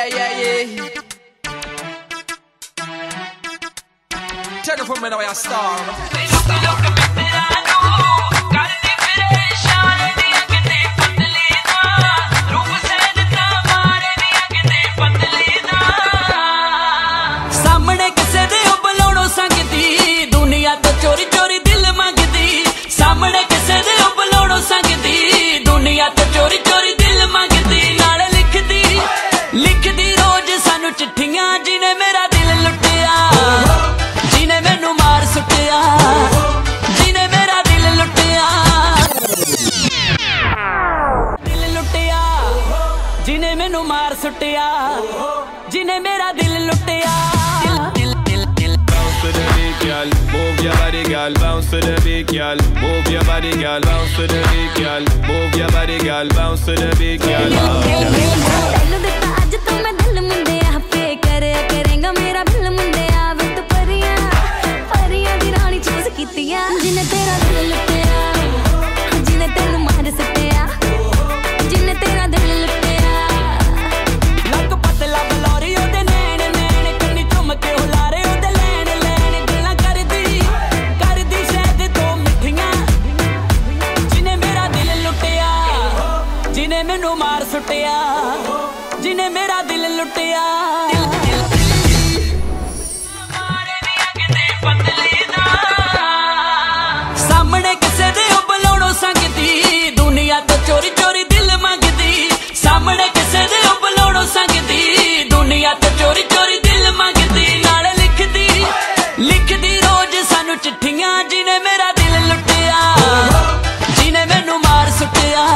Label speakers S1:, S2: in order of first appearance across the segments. S1: Take it from me now, you're a star. जिन्हें मेरा दिल लुटिया दिल, दिल, दिल, Bounce to the beat, girl. Move your body, girl. Bounce to the beat, girl. Move your body, girl. Bounce to the beat, girl. Move your body, girl. Bounce to the beat, girl. ਤੈਨੂੰ ਦਿੱਤਾ ਅੱਜ ਤੋਂ ਮੈਂ ਦਿਲ ਮੁੰਡੇ ਆਪੇ ਕਰੇ ਕਰੇਗਾ ਮੇਰਾ ਬਿੱਲ ਮੁੰਡੇ ਆਵੇ ਤੂੰ ਪਰੀਆਂ ਪਰੀਆਂ ਦੀ ਰਾਣੀ ਚੂਸ ਕੀਤੀਆਂ ਜਿਨੇ ਤੇਰਾ ਦਿਲ ਲੁੱਟਿਆ ਜਿਨੇ ਤੈਨੂੰ ਮਾਰ ਸੱਟਿਆ ਜਿਨੇ ਤੇਰਾ ਦਿਲ ਲੁੱਟਿਆ ਜਿਨੇ ਮੈਨੂੰ ਮਾਰ ਸੁੱਟਿਆ ਜਿਨੇ ਮੇਰਾ ਦਿਲ ਲੁੱਟਿਆ ਸਾਹਮਣੇ ਕਿਸੇ ਦੇ ਸੰਗਦੀ ਦੁਨੀਆ ਚੋਰੀ ਚੋਰੀ ਦਿਲ ਮੰਗਦੀ ਸਾਹਮਣੇ ਕਿਸੇ ਦੇ ਸੰਗਦੀ ਦੁਨੀਆ ਚੋਰੀ ਚੋਰੀ ਦਿਲ ਮੰਗਦੀ ਨਾਲ ਲਿਖਦੀ ਲਿਖਦੀ ਰੋਜ਼ ਸਾਨੂੰ ਚਿੱਠੀਆਂ ਜਿਨੇ ਮੇਰਾ ਦਿਲ ਲੁੱਟਿਆ ਜਿਨੇ ਮੈਨੂੰ ਮਾਰ ਸੁੱਟਿਆ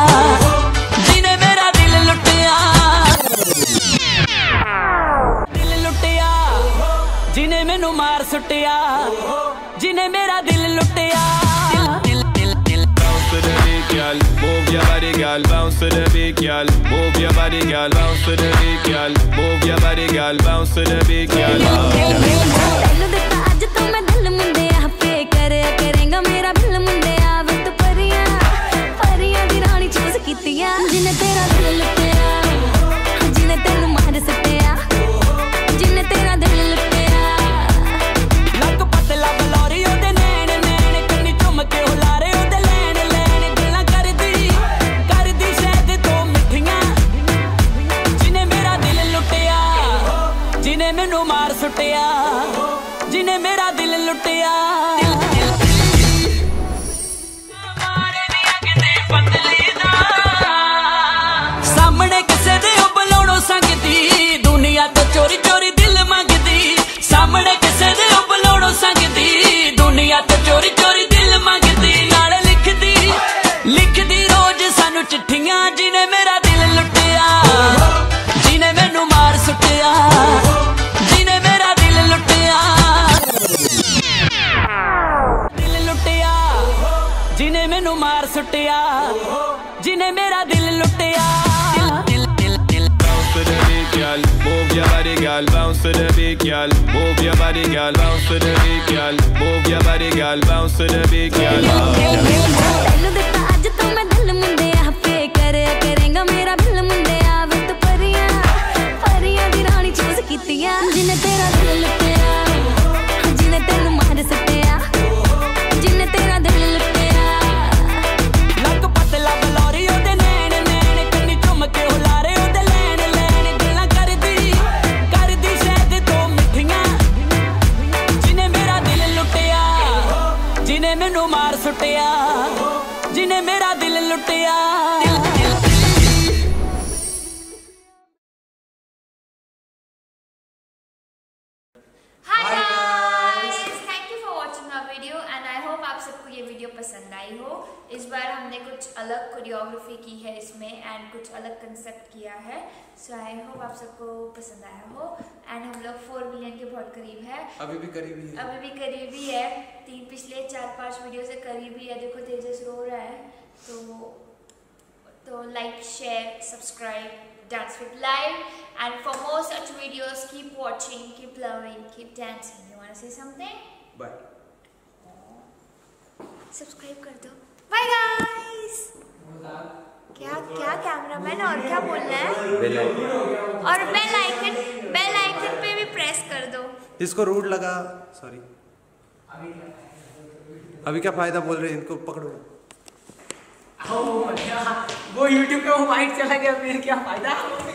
S1: ਜਿਨੇ ਮੇਰਾ ਦਿਲ ਲੁੱਟਿਆ Girl, move your body, girl, bounce to the beat, girl. Move your body, girl, bounce to the beat, girl. Move your body, girl, bounce to the beat, girl. ਤੈਨੂੰ ਦਿੱਤਾ ਅੱਜ ਤੋਂ ਮੈਂ ਦਿਲ ਮੁੰਡਿਆ ਫੇ ਕਰਿਆ ਕਰੇਗਾ ਮੇਰਾ ਬਿੱਲ ਮੁੰਡਿਆ ਵੇ ਤੂੰ ਪਰੀਆਂ ਪਰੀਆਂ ਦੀ ਰਾਣੀ ਚੂਜ਼ ਕੀਤੀਆਂ ਜਿਨੇ ਤੇਰਾ ਦਿਲ ਜਿਨੇ ਮੈਨੂੰ ਮਾਰ ਸੁੱਟਿਆ ਜਿਨੇ ਮੇਰਾ ਦਿਲ ਲੁੱਟਿਆ ਸਾਹਮਣੇ ਕਿਸੇ ਦੇ ਉਬਲਾਉਣੋਂ ਸੰਗਦੀ ਦੁਨੀਆ ਤੇ ਚੋਰੀ ਚੋਰੀ ਦਿਲ ਮੰਗਦੀ ਸਾਹਮਣੇ ਕਿਸੇ ਦੇ ਸੰਗਦੀ ਦੁਨੀਆ ਚੋਰੀ ਚੋਰੀ ਦਿਲ ਮੰਗਦੀ ਸੁੱਟਿਆ ਜਿਨੇ ਮੇਰਾ ਦਿਲ ਲੁੱਟਿਆ ਦਿਲ ਦਿਲ ਦਿਲ bounce to the beat girl move your body girl bounce to the beat girl move your body girl bounce to the beat girl move your body girl bounce to ਤੂੰ ਮੈਂ ਦਿਲ ਮੁੰਡੇ ਆਪੇ ਕਰਿਆ ਕਰੇਗਾ ਮੇਰਾ ਬਿੱਲ ਮੁੰਡੇ ਆਵੇ ਤੂੰ ਪਰੀਆਂ ਪਰੀਆਂ ਦੀ ਰਾਣੀ ਚੂਜ਼ ਕੀਤੀਆਂ ਜਿਨੇ ਤੇਰਾ ਦਿਲ ਜਿਨੇ ਮੈਨੂੰ ਮਾਰ ਸੁੱਟਿਆ ਜਿਨੇ ਮੇਰਾ ਦਿਲ ਲੁੱਟਿਆ इस बार हमने कुछ अलग कोरियोग्राफी की है इसमें एंड कुछ अलग कंसेप्ट किया है सो आई होप आप सबको पसंद आया हो एंड हम लोग फोर मिलियन के बहुत करीब है अभी भी करीब ही है अभी भी करीब ही है तीन पिछले चार पांच वीडियो से करीब ही है देखो तेजस रो रहा है तो तो like share subscribe dance with live and for more such videos keep watching keep loving keep dancing you want to say something bye subscribe कर दो बाय गाइस क्या क्या कैमरामैन और क्या बोल रहा है बेल और बेल आइकन बेल आइकन पे भी प्रेस कर दो जिसको रूड लगा सॉरी अभी क्या फायदा बोल रहे हैं इनको पकड़ो वो यूट्यूब पे वो वाइट चला गया फिर क्या फायदा